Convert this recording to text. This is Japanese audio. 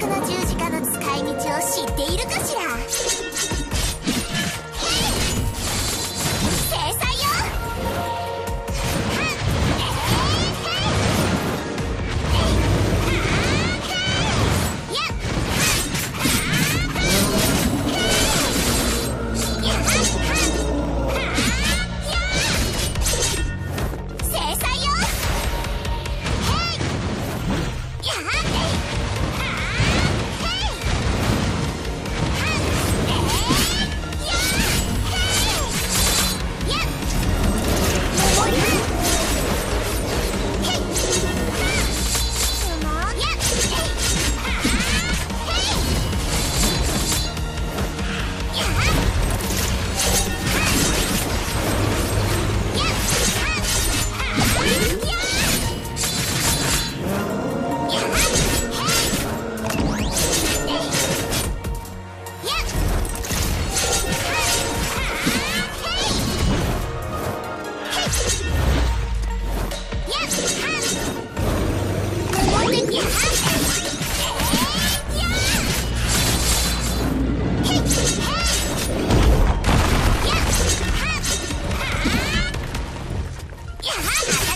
ッの十字架の使い道を知っているかしら？呀哈！哈